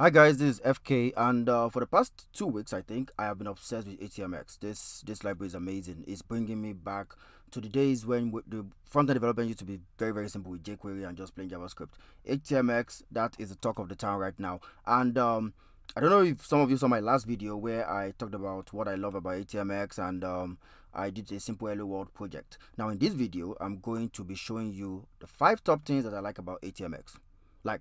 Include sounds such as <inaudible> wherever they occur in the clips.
Hi guys, this is FK, and uh, for the past two weeks, I think I have been obsessed with HTMX. This this library is amazing. It's bringing me back to the days when the front-end development used to be very very simple with jQuery and just plain JavaScript. HTMX, that is the talk of the town right now. And um, I don't know if some of you saw my last video where I talked about what I love about HTMX and um, I did a simple Hello World project. Now in this video, I'm going to be showing you the five top things that I like about HTMX. Like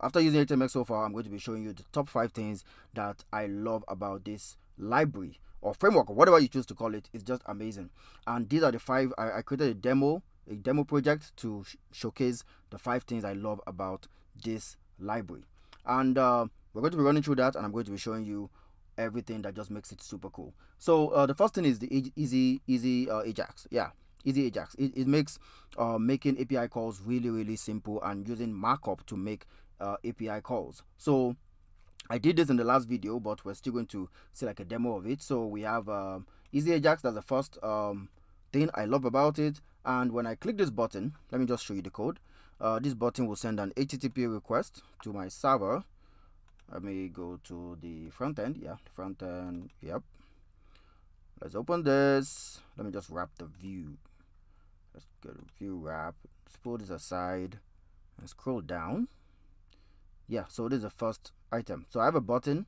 after using HTMX so far, I'm going to be showing you the top five things that I love about this library or framework or whatever you choose to call it. It's just amazing. And these are the five. I, I created a demo, a demo project to sh showcase the five things I love about this library. And uh, we're going to be running through that, and I'm going to be showing you everything that just makes it super cool. So uh, the first thing is the easy, easy uh, Ajax. Yeah, easy Ajax. It, it makes uh, making API calls really, really simple and using markup to make uh, API calls. So I did this in the last video, but we're still going to see like a demo of it. So we have um, Easy Ajax. That's the first um, thing I love about it. And when I click this button, let me just show you the code. Uh, this button will send an HTTP request to my server. Let me go to the front end. Yeah, the front end. Yep. Let's open this. Let me just wrap the view. Let's get a view wrap. Let's pull this aside and scroll down yeah so this is the first item. So i have a button.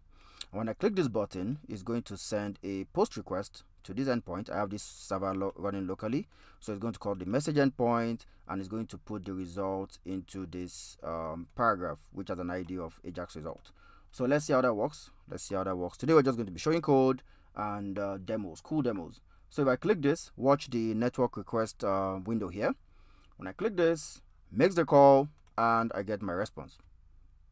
When i click this button it's going to send a post request to this endpoint. I have this server lo running locally. So it's going to call the message endpoint and it's going to put the result into this um, paragraph which has an id of ajax result. So let's see how that works. Let's see how that works. Today we're just going to be showing code and uh, demos cool demos. So if i click this watch the network request uh, window here. When i click this makes the call and i get my response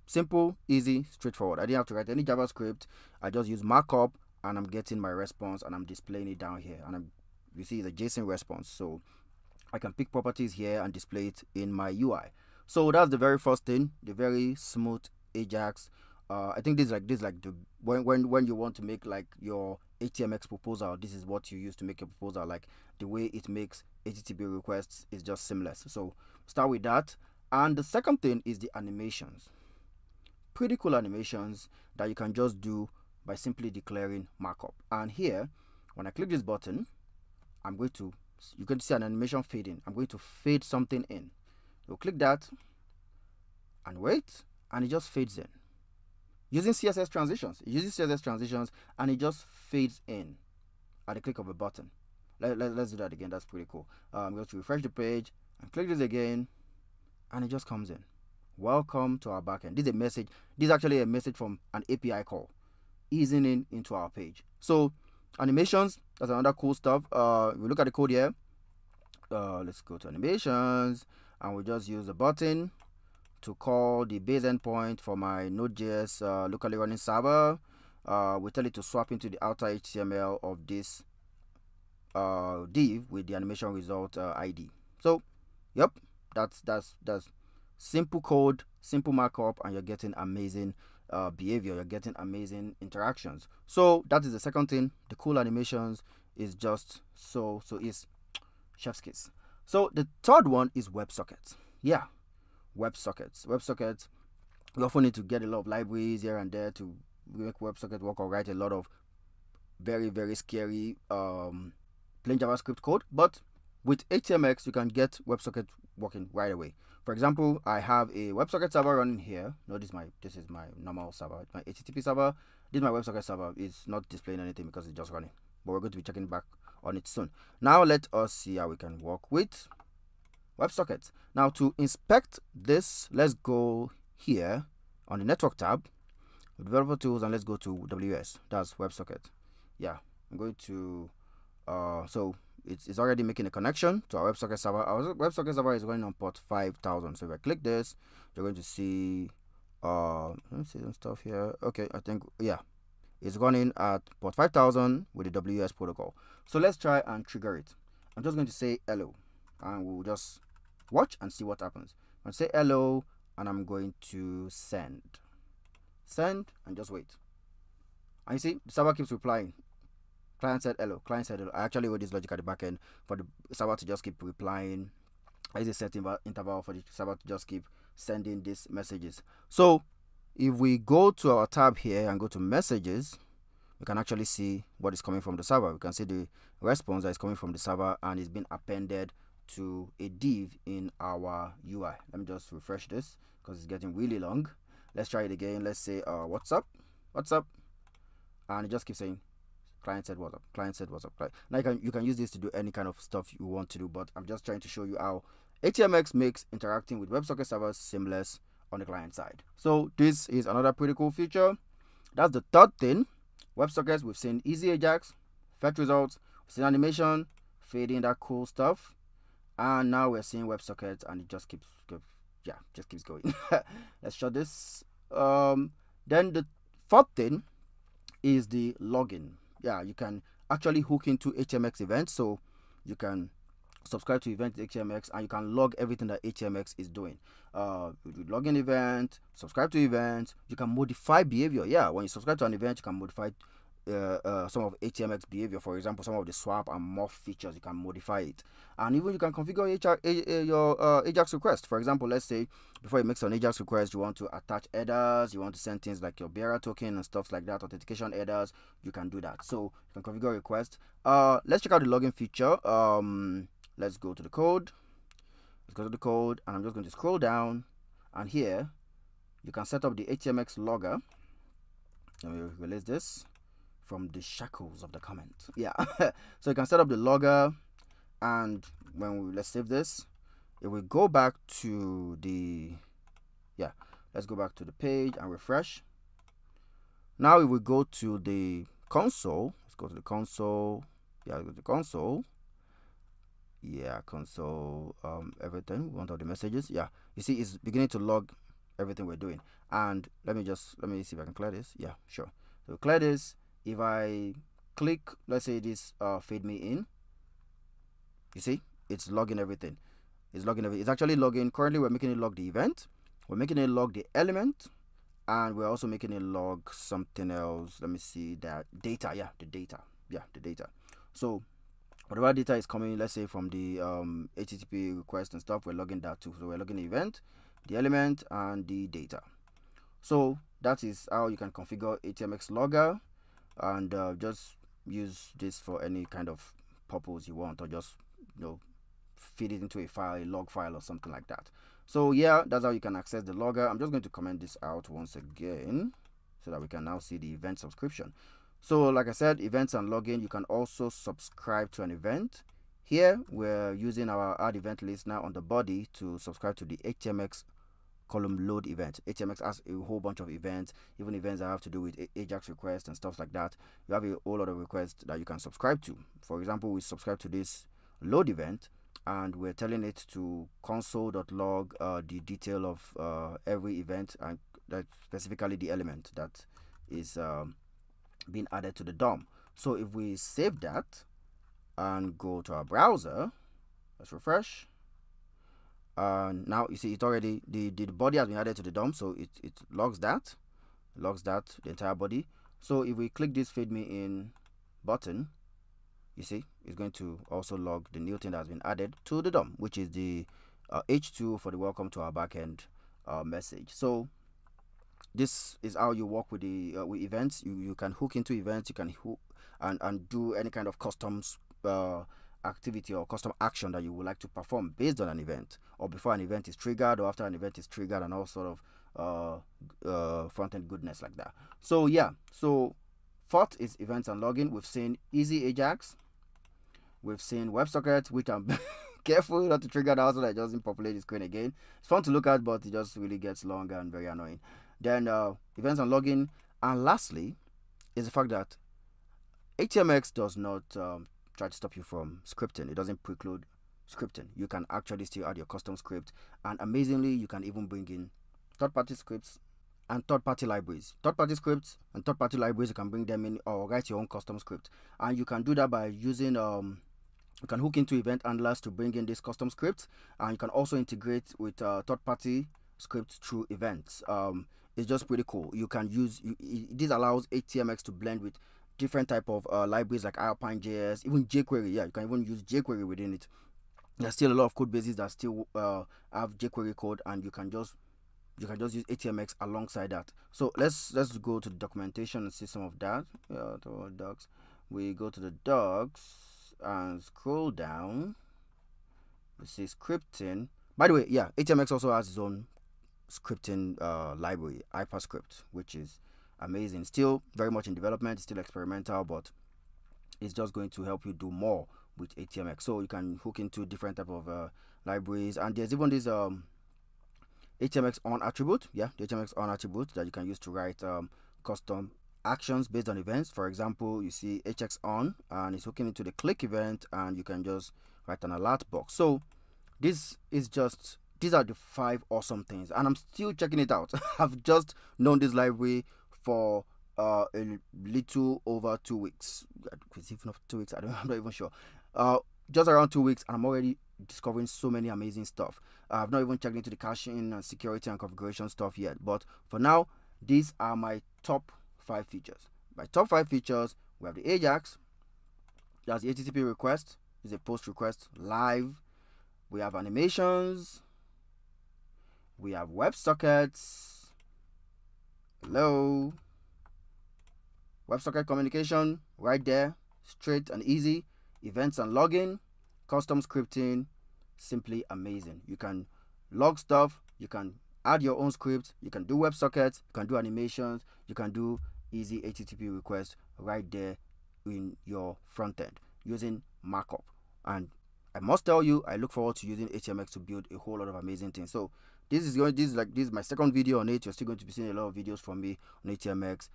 Simple, easy, straightforward. I didn't have to write any JavaScript. I just use markup and I'm getting my response and I'm displaying it down here. And I'm, you see a JSON response. So I can pick properties here and display it in my UI. So that's the very first thing, the very smooth Ajax. Uh, I think this is like this is like the when when when you want to make like your HTMX proposal, this is what you use to make a proposal. Like the way it makes HTTP requests is just seamless. So start with that. And the second thing is the animations pretty cool animations that you can just do by simply declaring markup. And here, when I click this button, I'm going to, you can see an animation fading. I'm going to fade something in. You'll click that and wait, and it just fades in. Using CSS transitions, it uses CSS transitions and it just fades in at the click of a button. Let, let, us do that again, that's pretty cool. Um, I'm going to refresh the page and click this again, and it just comes in. Welcome to our backend. This is a message. This is actually a message from an API call, easing in into our page. So animations, that's another cool stuff. Uh, we look at the code here. Uh, let's go to animations, and we just use a button to call the base endpoint for my Node.js uh, locally running server. Uh, we tell it to swap into the outer HTML of this uh, div with the animation result uh, ID. So, yep, that's that's that's simple code, simple markup, and you're getting amazing uh, behavior. You're getting amazing interactions. So that is the second thing. The cool animations is just so so is chef's kiss. So the third one is WebSockets. Yeah, WebSockets. WebSockets. We often need to get a lot of libraries here and there to make WebSocket work or write a lot of very very scary um, plain JavaScript code. But with HTMX, you can get WebSocket working right away. For example, I have a WebSocket server running here. No, this is my this is my normal server, my HTTP server. This is my WebSocket server. It's not displaying anything because it's just running. But we're going to be checking back on it soon. Now let us see how we can work with WebSockets. Now to inspect this, let's go here on the network tab, developer tools, and let's go to WS. That's WebSocket. Yeah, I'm going to uh so it's, it's already making a connection to our WebSocket server. Our WebSocket server is running on port 5000. So if I click this, you're going to see, uh, let me see some stuff here. Okay, I think, yeah, it's running at port 5000 with the WS protocol. So let's try and trigger it. I'm just going to say hello and we'll just watch and see what happens. i say hello and I'm going to send. Send and just wait. And you see, the server keeps replying. Client said hello. Client said hello. I actually wrote this logic at the back end for the server to just keep replying. I use a set interval for the server to just keep sending these messages. So if we go to our tab here and go to messages, we can actually see what is coming from the server. We can see the response that is coming from the server and it's been appended to a div in our UI. Let me just refresh this because it's getting really long. Let's try it again. Let's say uh, what's up, what's up, and it just keeps saying client said what's up, client said what's up. Now you can you can use this to do any kind of stuff you want to do, but I'm just trying to show you how HTMX makes interacting with WebSocket servers seamless on the client side. So this is another pretty cool feature. That's the third thing. WebSockets, we've seen easy Ajax, fetch results, we've seen animation, fading that cool stuff. And now we're seeing WebSockets and it just keeps, keeps yeah, just keeps going. <laughs> Let's show this. Um, then the fourth thing is the login. Yeah, you can actually hook into HTMX events. So you can subscribe to event HTMX and you can log everything that HTMX is doing. Uh, you login event, subscribe to events, you can modify behavior. Yeah, when you subscribe to an event, you can modify uh, uh, some of HTMX behavior, for example, some of the swap and morph features, you can modify it. And even you can configure HR, your uh, Ajax request. For example, let's say before you make an Ajax request, you want to attach headers, you want to send things like your bearer token and stuff like that, authentication headers, you can do that. So you can configure request. Uh, let's check out the login feature. Um, let's go to the code let's go to the code and I'm just going to scroll down and here you can set up the HTMX logger let me release this from the shackles of the comment. Yeah. <laughs> So you can set up the logger and when we let's save this it will go back to the yeah let's go back to the page and refresh. Now if will go to the console. Let's go to the console. Yeah go to the console. Yeah console um everything. We want all the messages. Yeah. You see it's beginning to log everything we're doing. And let me just let me see if i can clear this. Yeah sure. So clear this if i click let's say this uh fade me in you see it's logging everything. It's logging everything it's actually logging currently we're making it log the event we're making it log the element and we're also making it log something else. Let me see that data yeah the data yeah the data. So whatever data is coming let's say from the um, http request and stuff we're logging that too. So we're logging the event the element and the data. So that is how you can configure HTMX logger and uh, just use this for any kind of purpose you want or just you know feed it into a file a log file or something like that. So yeah that's how you can access the logger. I'm just going to comment this out once again so that we can now see the event subscription. So like I said, events and login, you can also subscribe to an event. Here, we're using our add event listener on the body to subscribe to the HTMX column load event. HTMX has a whole bunch of events, even events that have to do with Ajax requests and stuff like that. You have a whole lot of requests that you can subscribe to. For example, we subscribe to this load event and we're telling it to console.log uh, the detail of uh, every event and that specifically the element that is um, been added to the DOM. So if we save that and go to our browser, let's refresh. Uh, now you see it already the, the body has been added to the DOM, so it, it logs that, logs that the entire body. So if we click this fade me in button, you see it's going to also log the new thing that has been added to the DOM, which is the uh, H2 for the welcome to our backend uh, message. So this is how you work with the uh, with events you, you can hook into events you can hook and and do any kind of customs uh, activity or custom action that you would like to perform based on an event or before an event is triggered or after an event is triggered and all sort of uh, uh, front-end goodness like that. So yeah. So fourth is events and login we've seen easy ajax. We've seen websocket which i'm <laughs> careful not to trigger that so that it doesn't populate the screen again. It's fun to look at but it just really gets long and very annoying. Then uh, events and login. And lastly, is the fact that HTMX does not um, try to stop you from scripting. It doesn't preclude scripting. You can actually still add your custom script. And amazingly, you can even bring in third-party scripts and third-party libraries. Third-party scripts and third-party libraries, you can bring them in or write your own custom script. And you can do that by using um, you can hook into event handlers to bring in this custom script and you can also integrate with uh, third-party scripts through events um, it's just pretty cool. You can use you, this allows HTMX to blend with different type of uh, libraries like Alpine.js, even jQuery. Yeah, you can even use jQuery within it. There's still a lot of code bases that still uh, have jQuery code, and you can just you can just use HTMX alongside that. So let's let's go to the documentation and see some of that. Yeah, to docs. We go to the docs and scroll down. We see scripting. By the way, yeah, HTMX also has its own scripting uh, library, Hyperscript, which is amazing. Still very much in development, still experimental, but it's just going to help you do more with HTMX. So you can hook into different type of uh, libraries, and there's even this um, HTMX on attribute. Yeah, the HTMX on attribute that you can use to write um, custom actions based on events. For example, you see HX on, and it's hooking into the click event, and you can just write an alert box. So this is just these are the five awesome things, and I'm still checking it out. <laughs> I've just known this library for uh, a little over two weeks. It's even two weeks. I don't. <laughs> I'm not even sure. Uh, just around two weeks, and I'm already discovering so many amazing stuff. I've not even checked into the caching and security and configuration stuff yet, but for now, these are my top five features. My top five features, we have the Ajax. That's the HTTP request. Is a post request live. We have animations. We have WebSockets. Hello. WebSocket communication right there, straight and easy. Events and login, custom scripting, simply amazing. You can log stuff, you can add your own scripts, you can do WebSockets, you can do animations, you can do easy HTTP requests right there in your front end using markup. And I must tell you, I look forward to using HTMX to build a whole lot of amazing things. So this is going this is like this is my second video on it. You're still going to be seeing a lot of videos from me on HTMX.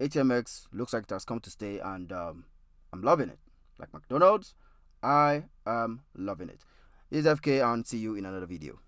HTMX looks like it has come to stay and um, I'm loving it. Like McDonald's, I am loving it. This is FK and see you in another video.